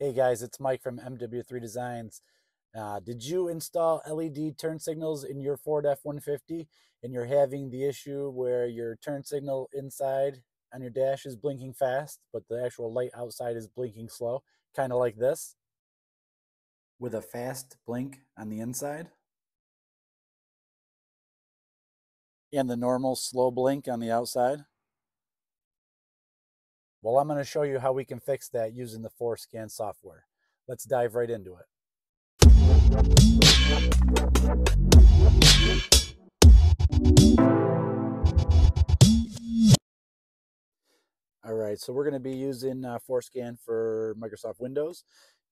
Hey guys, it's Mike from MW3 Designs. Uh, did you install LED turn signals in your Ford F-150 and you're having the issue where your turn signal inside on your dash is blinking fast, but the actual light outside is blinking slow, kind of like this, with a fast blink on the inside and the normal slow blink on the outside? Well, I'm going to show you how we can fix that using the ForScan software. Let's dive right into it. All right, so we're going to be using uh, ForScan for Microsoft Windows,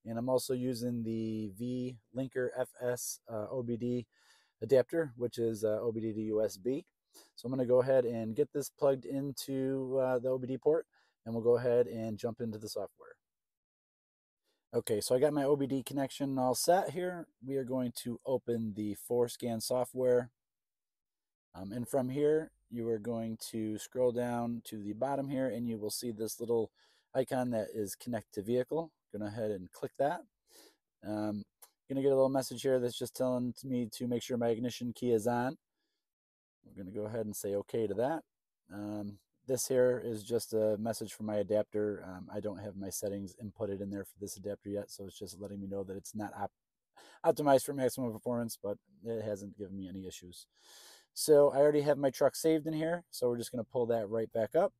and I'm also using the V-Linker FS uh, OBD adapter, which is uh, OBD to USB. So I'm going to go ahead and get this plugged into uh, the OBD port and we'll go ahead and jump into the software. Okay, so I got my OBD connection all set here. We are going to open the ForScan software. Um, and from here, you are going to scroll down to the bottom here and you will see this little icon that is connect to vehicle. Go ahead and click that. Um, gonna get a little message here that's just telling me to make sure my ignition key is on. We're gonna go ahead and say okay to that. Um, this here is just a message from my adapter. Um, I don't have my settings inputted in there for this adapter yet, so it's just letting me know that it's not op optimized for maximum performance, but it hasn't given me any issues. So I already have my truck saved in here, so we're just going to pull that right back up.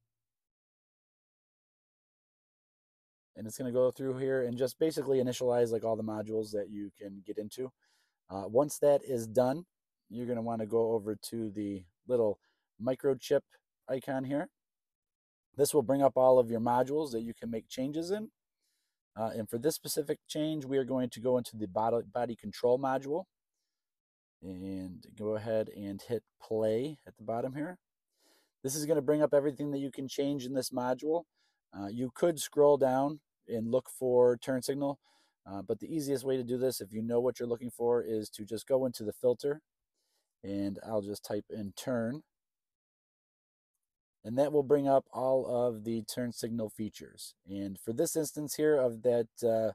And it's going to go through here and just basically initialize like all the modules that you can get into. Uh, once that is done, you're going to want to go over to the little microchip icon here. This will bring up all of your modules that you can make changes in. Uh, and for this specific change, we are going to go into the body, body control module and go ahead and hit play at the bottom here. This is going to bring up everything that you can change in this module. Uh, you could scroll down and look for turn signal, uh, but the easiest way to do this, if you know what you're looking for, is to just go into the filter and I'll just type in turn and that will bring up all of the turn signal features. And for this instance here of that uh,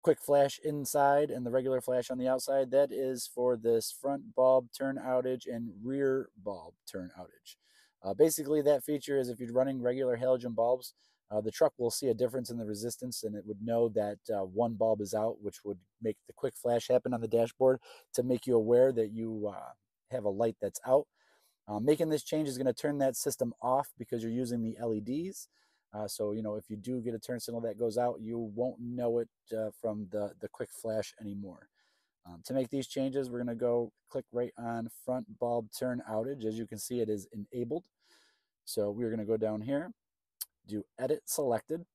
quick flash inside and the regular flash on the outside, that is for this front bulb turn outage and rear bulb turn outage. Uh, basically, that feature is if you're running regular halogen bulbs, uh, the truck will see a difference in the resistance and it would know that uh, one bulb is out, which would make the quick flash happen on the dashboard to make you aware that you uh, have a light that's out. Uh, making this change is going to turn that system off because you're using the LEDs. Uh, so, you know, if you do get a turn signal that goes out, you won't know it uh, from the, the quick flash anymore. Um, to make these changes, we're going to go click right on front bulb turn outage. As you can see, it is enabled. So we're going to go down here, do edit selected,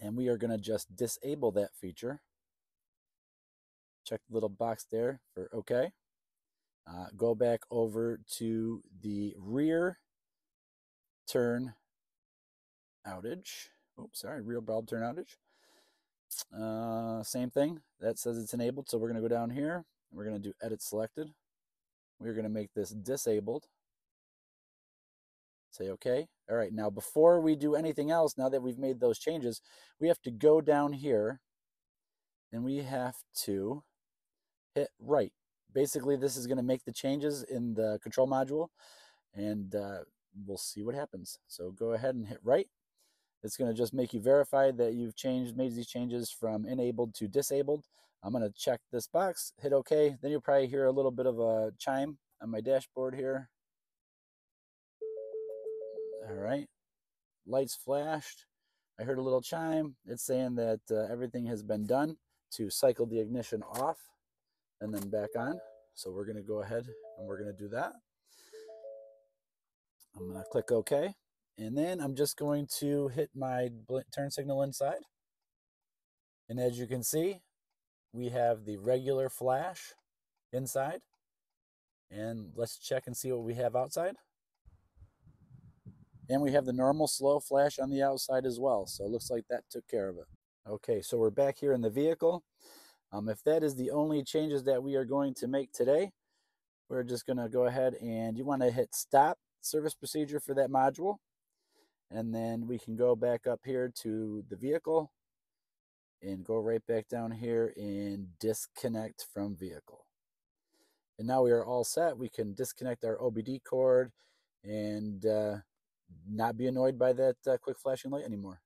and we are going to just disable that feature. Check the little box there for OK. Uh, go back over to the rear turn outage. Oops, sorry, rear bulb turn outage. Uh, same thing. That says it's enabled. So we're going to go down here. We're going to do edit selected. We're going to make this disabled. Say OK. All write, now before we do anything else, now that we've made those changes, we have to go down here and we have to hit right basically this is going to make the changes in the control module and uh, we'll see what happens. So go ahead and hit write. It's going to just make you verify that you've changed, made these changes from enabled to disabled. I'm going to check this box, hit OK. Then you'll probably hear a little bit of a chime on my dashboard here. All right, lights flashed. I heard a little chime. It's saying that uh, everything has been done to cycle the ignition off and then back on. So we're going to go ahead and we're going to do that. I'm going to click OK. And then I'm just going to hit my turn signal inside. And as you can see, we have the regular flash inside. And let's check and see what we have outside. And we have the normal slow flash on the outside as well. So it looks like that took care of it. Okay, so we're back here in the vehicle. Um, if that is the only changes that we are going to make today, we're just going to go ahead and you want to hit stop service procedure for that module. And then we can go back up here to the vehicle and go right back down here and disconnect from vehicle. And now we are all set. We can disconnect our OBD cord and uh, not be annoyed by that uh, quick flashing light anymore.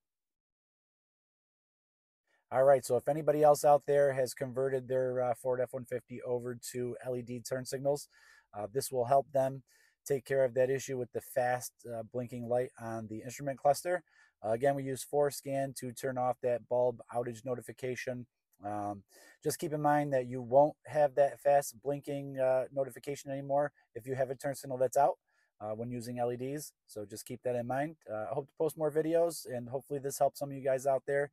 All right, so if anybody else out there has converted their uh, Ford F-150 over to LED turn signals, uh, this will help them take care of that issue with the fast uh, blinking light on the instrument cluster. Uh, again, we use FORScan to turn off that bulb outage notification. Um, just keep in mind that you won't have that fast blinking uh, notification anymore if you have a turn signal that's out uh, when using LEDs. So just keep that in mind. I hope to post more videos and hopefully this helps some of you guys out there.